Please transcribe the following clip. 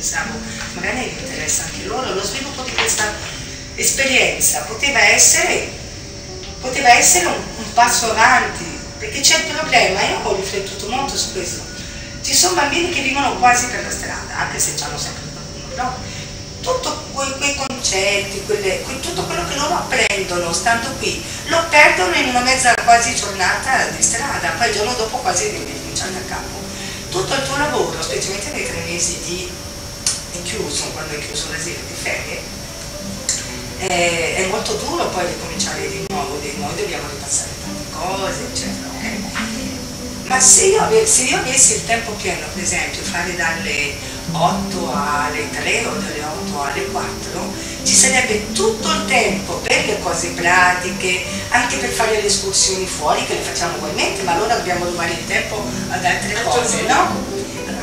Pensavo, magari interessa anche loro, lo sviluppo di questa esperienza. Poteva essere, poteva essere un, un passo avanti, perché c'è il problema, io ho riflettuto molto su questo, ci sono bambini che vivono quasi per la strada, anche se hanno sempre qualcuno, però tutti quei, quei, concetti, quelle, que, tutto quello che loro apprendono stando qui, lo perdono in una mezza quasi giornata di strada, poi il giorno dopo quasi devi cominciare da capo. Tutto il tuo lavoro, specialmente nei tre mesi di è chiuso, quando è chiuso l'asilo di ferie, è, è, molto duro poi ricominciare di nuovo, di nuovo dobbiamo ripassare tante cose, eccetera. Okay? Ma se io, se io, avessi il tempo pieno, per esempio, fare dalle 8 alle 3 o dalle 8 alle 4, ci sarebbe tutto il tempo per le cose pratiche, anche per fare le escursioni fuori, che le facciamo ugualmente, ma allora dobbiamo rubare il tempo ad altre cose, no? Allora,